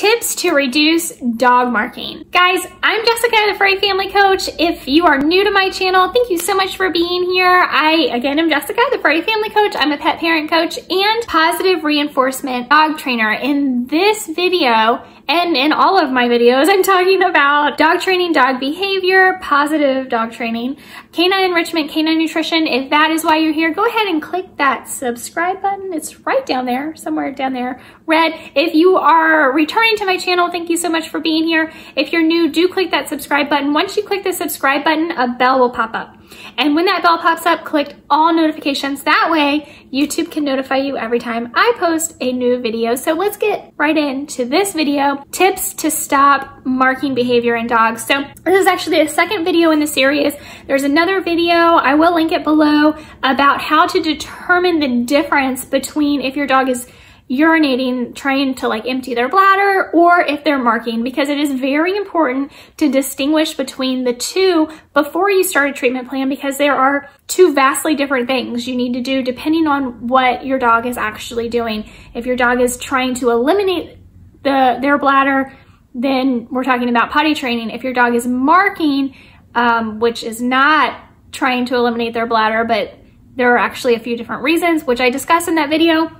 Tips to reduce dog marking. Guys, I'm Jessica, the Furry Family Coach. If you are new to my channel, thank you so much for being here. I, again, am Jessica, the Furry Family Coach. I'm a pet parent coach and positive reinforcement dog trainer. In this video, and in all of my videos, I'm talking about dog training, dog behavior, positive dog training, canine enrichment, canine nutrition. If that is why you're here, go ahead and click that subscribe button. It's right down there, somewhere down there, red. If you are returning to my channel, thank you so much for being here. If you're new, do click that subscribe button. Once you click the subscribe button, a bell will pop up. And when that bell pops up, click all notifications. That way, YouTube can notify you every time I post a new video. So let's get right into this video, tips to stop marking behavior in dogs. So this is actually the second video in the series. There's another video, I will link it below, about how to determine the difference between if your dog is urinating, trying to like empty their bladder, or if they're marking, because it is very important to distinguish between the two before you start a treatment plan because there are two vastly different things you need to do depending on what your dog is actually doing. If your dog is trying to eliminate the their bladder, then we're talking about potty training. If your dog is marking, um, which is not trying to eliminate their bladder, but there are actually a few different reasons, which I discuss in that video,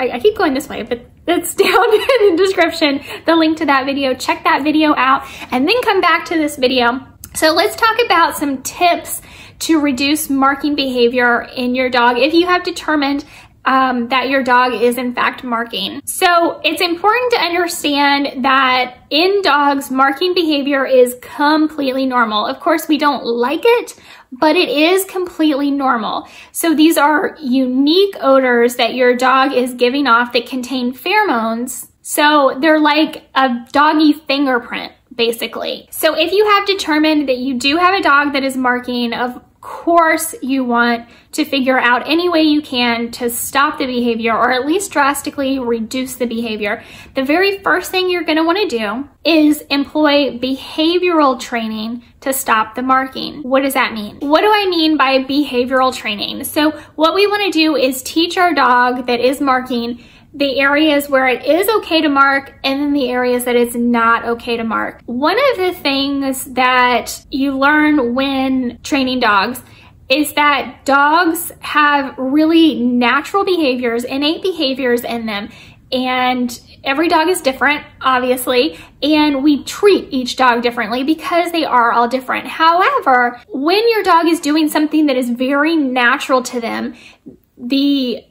I, I keep going this way, but it's down in the description, the link to that video. Check that video out and then come back to this video. So let's talk about some tips to reduce marking behavior in your dog if you have determined um, that your dog is in fact marking. So it's important to understand that in dogs, marking behavior is completely normal. Of course, we don't like it, but it is completely normal. So these are unique odors that your dog is giving off that contain pheromones. So they're like a doggy fingerprint basically. So if you have determined that you do have a dog that is marking, of course you want to figure out any way you can to stop the behavior or at least drastically reduce the behavior. The very first thing you're gonna wanna do is employ behavioral training to stop the marking. What does that mean? What do I mean by behavioral training? So what we wanna do is teach our dog that is marking the areas where it is okay to mark and then the areas that it's not okay to mark. One of the things that you learn when training dogs is that dogs have really natural behaviors, innate behaviors in them. And every dog is different, obviously, and we treat each dog differently because they are all different. However, when your dog is doing something that is very natural to them, the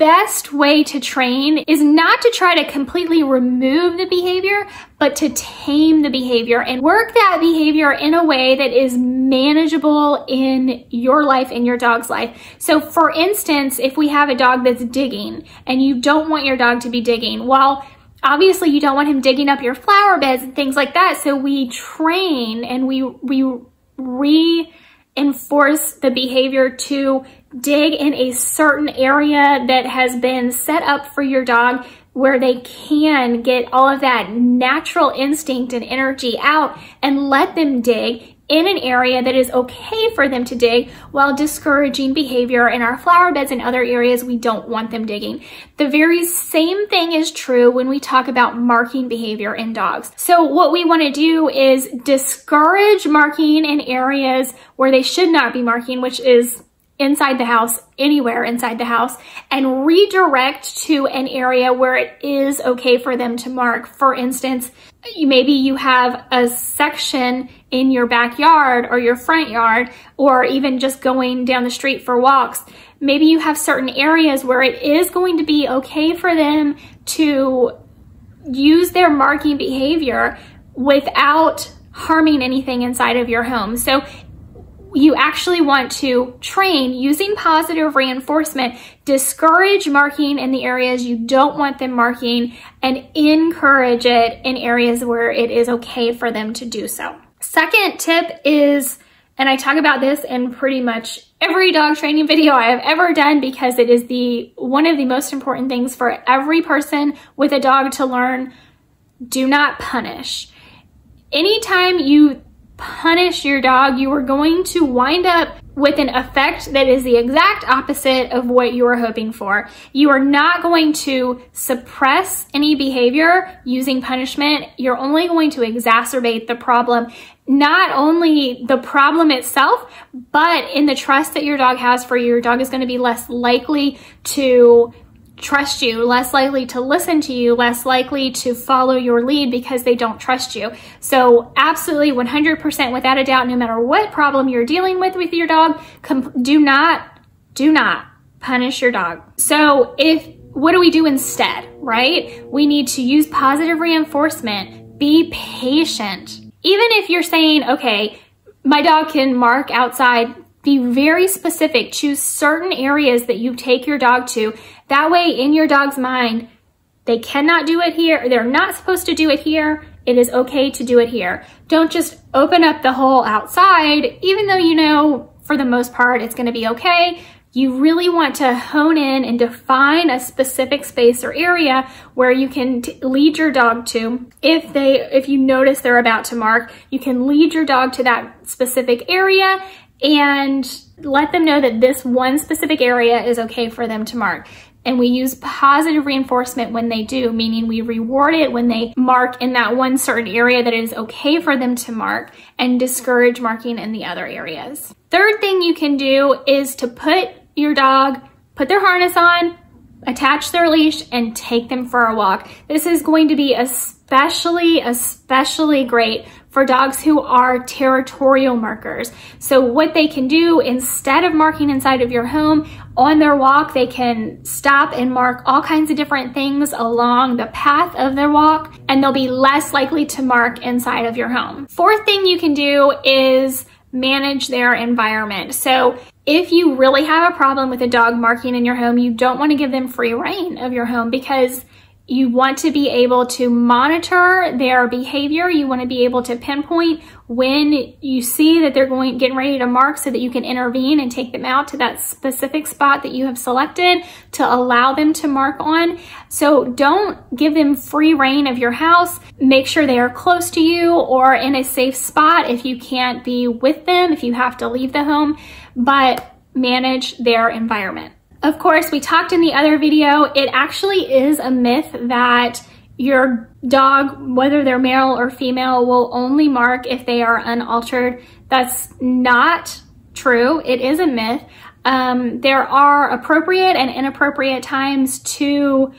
best way to train is not to try to completely remove the behavior, but to tame the behavior and work that behavior in a way that is manageable in your life, in your dog's life. So for instance, if we have a dog that's digging and you don't want your dog to be digging, well, obviously you don't want him digging up your flower beds and things like that. So we train and we, we reinforce the behavior to dig in a certain area that has been set up for your dog where they can get all of that natural instinct and energy out and let them dig in an area that is okay for them to dig while discouraging behavior in our flower beds and other areas we don't want them digging. The very same thing is true when we talk about marking behavior in dogs. So what we wanna do is discourage marking in areas where they should not be marking, which is inside the house, anywhere inside the house, and redirect to an area where it is okay for them to mark. For instance, maybe you have a section in your backyard or your front yard, or even just going down the street for walks. Maybe you have certain areas where it is going to be okay for them to use their marking behavior without harming anything inside of your home. So you actually want to train using positive reinforcement, discourage marking in the areas you don't want them marking, and encourage it in areas where it is okay for them to do so. Second tip is, and I talk about this in pretty much every dog training video I have ever done because it is the one of the most important things for every person with a dog to learn, do not punish. Anytime you punish your dog, you are going to wind up with an effect that is the exact opposite of what you are hoping for. You are not going to suppress any behavior using punishment. You're only going to exacerbate the problem. Not only the problem itself, but in the trust that your dog has for you, your dog is going to be less likely to trust you, less likely to listen to you, less likely to follow your lead because they don't trust you. So absolutely 100% without a doubt, no matter what problem you're dealing with with your dog, do not, do not punish your dog. So if, what do we do instead, right? We need to use positive reinforcement, be patient. Even if you're saying, okay, my dog can mark outside be very specific. Choose certain areas that you take your dog to. That way, in your dog's mind, they cannot do it here. They're not supposed to do it here. It is okay to do it here. Don't just open up the whole outside, even though you know for the most part it's going to be okay. You really want to hone in and define a specific space or area where you can lead your dog to. If they, if you notice they're about to mark, you can lead your dog to that specific area and let them know that this one specific area is okay for them to mark. And we use positive reinforcement when they do, meaning we reward it when they mark in that one certain area that it is okay for them to mark and discourage marking in the other areas. Third thing you can do is to put your dog, put their harness on, attach their leash and take them for a walk. This is going to be especially, especially great for dogs who are territorial markers. So what they can do instead of marking inside of your home, on their walk, they can stop and mark all kinds of different things along the path of their walk, and they'll be less likely to mark inside of your home. Fourth thing you can do is manage their environment. So if you really have a problem with a dog marking in your home, you don't want to give them free rein of your home because you want to be able to monitor their behavior. You want to be able to pinpoint when you see that they're going getting ready to mark so that you can intervene and take them out to that specific spot that you have selected to allow them to mark on. So don't give them free rein of your house. Make sure they are close to you or in a safe spot if you can't be with them, if you have to leave the home, but manage their environment. Of course, we talked in the other video, it actually is a myth that your dog, whether they're male or female, will only mark if they are unaltered. That's not true. It is a myth. Um, there are appropriate and inappropriate times to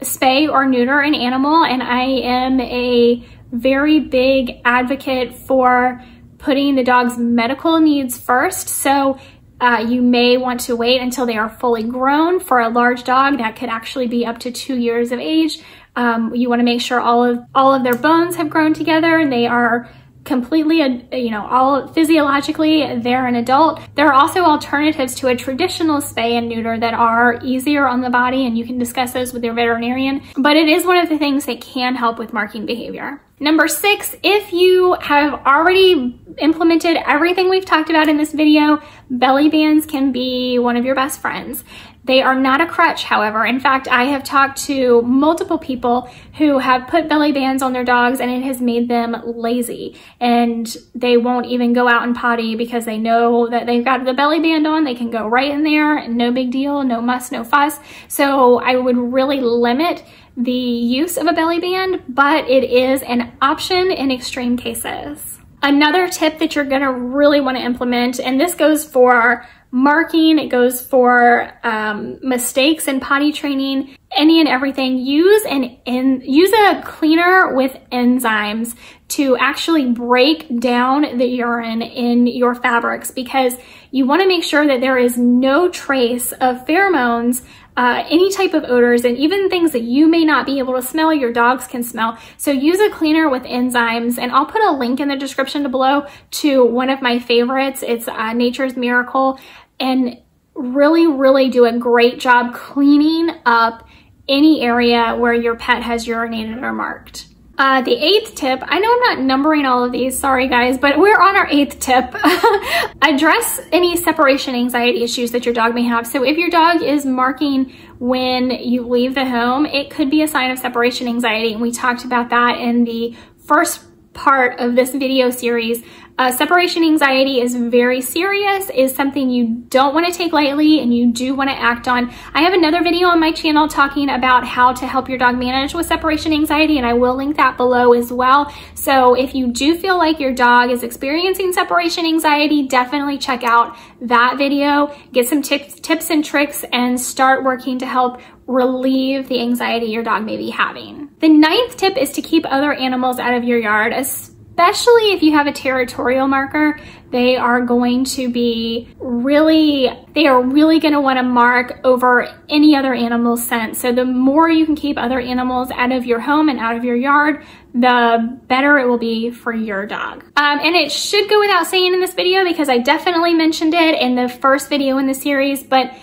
spay or neuter an animal, and I am a very big advocate for putting the dog's medical needs first. So uh, you may want to wait until they are fully grown. For a large dog, that could actually be up to two years of age. Um, you want to make sure all of all of their bones have grown together and they are completely, uh, you know, all physiologically, they're an adult. There are also alternatives to a traditional spay and neuter that are easier on the body and you can discuss those with your veterinarian, but it is one of the things that can help with marking behavior. Number six, if you have already implemented everything we've talked about in this video, belly bands can be one of your best friends. They are not a crutch, however. In fact, I have talked to multiple people who have put belly bands on their dogs and it has made them lazy and they won't even go out and potty because they know that they've got the belly band on. They can go right in there, no big deal, no muss, no fuss. So I would really limit the use of a belly band, but it is an option in extreme cases. Another tip that you're gonna really wanna implement, and this goes for marking, it goes for um, mistakes in potty training, any and everything. Use an in, use a cleaner with enzymes to actually break down the urine in your fabrics because you want to make sure that there is no trace of pheromones uh, any type of odors and even things that you may not be able to smell, your dogs can smell. So use a cleaner with enzymes and I'll put a link in the description below to one of my favorites. It's uh, Nature's Miracle and really, really do a great job cleaning up any area where your pet has urinated or marked. Uh, the eighth tip, I know I'm not numbering all of these, sorry guys, but we're on our eighth tip. Address any separation anxiety issues that your dog may have. So if your dog is marking when you leave the home, it could be a sign of separation anxiety. And we talked about that in the first part of this video series Uh, separation anxiety is very serious, is something you don't want to take lightly and you do want to act on. I have another video on my channel talking about how to help your dog manage with separation anxiety and I will link that below as well. So if you do feel like your dog is experiencing separation anxiety, definitely check out that video, get some tips and tricks and start working to help relieve the anxiety your dog may be having. The ninth tip is to keep other animals out of your yard, especially if you have a territorial marker, they are going to be really, they are really gonna wanna mark over any other animal's scent. So the more you can keep other animals out of your home and out of your yard, the better it will be for your dog. Um, and it should go without saying in this video because I definitely mentioned it in the first video in the series, but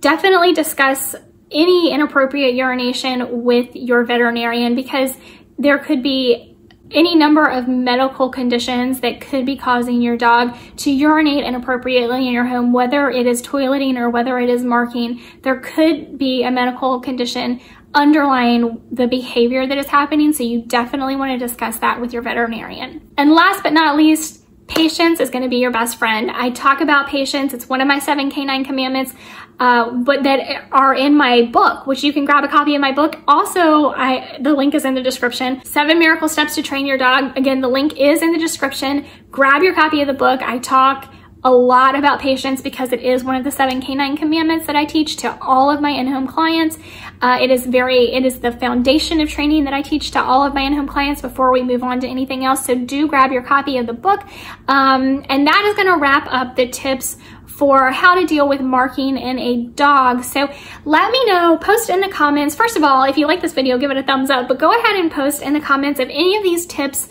definitely discuss any inappropriate urination with your veterinarian because there could be any number of medical conditions that could be causing your dog to urinate inappropriately in your home, whether it is toileting or whether it is marking, there could be a medical condition underlying the behavior that is happening. So you definitely want to discuss that with your veterinarian. And last but not least, Patience is going to be your best friend. I talk about patience. It's one of my seven canine commandments, uh, but that are in my book, which you can grab a copy of my book. Also, I, the link is in the description. Seven miracle steps to train your dog. Again, the link is in the description. Grab your copy of the book. I talk a lot about patience because it is one of the seven canine commandments that I teach to all of my in-home clients. Uh, it is very, it is the foundation of training that I teach to all of my in-home clients before we move on to anything else. So do grab your copy of the book. Um, and that is gonna wrap up the tips for how to deal with marking in a dog. So let me know, post in the comments. First of all, if you like this video, give it a thumbs up, but go ahead and post in the comments if any of these tips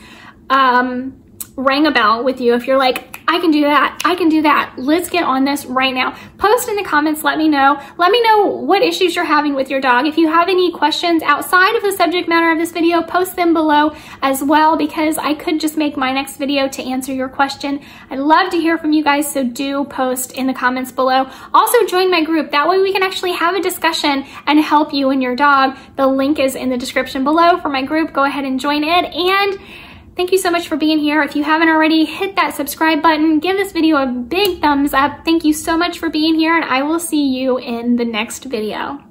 um, rang a bell with you. If you're like, I can do that. I can do that. Let's get on this right now. Post in the comments. Let me know. Let me know what issues you're having with your dog. If you have any questions outside of the subject matter of this video, post them below as well because I could just make my next video to answer your question. I'd love to hear from you guys, so do post in the comments below. Also join my group. That way we can actually have a discussion and help you and your dog. The link is in the description below for my group. Go ahead and join it. And Thank you so much for being here. If you haven't already, hit that subscribe button. Give this video a big thumbs up. Thank you so much for being here and I will see you in the next video.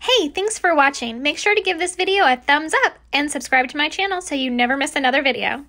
Hey, thanks for watching. Make sure to give this video a thumbs up and subscribe to my channel so you never miss another video.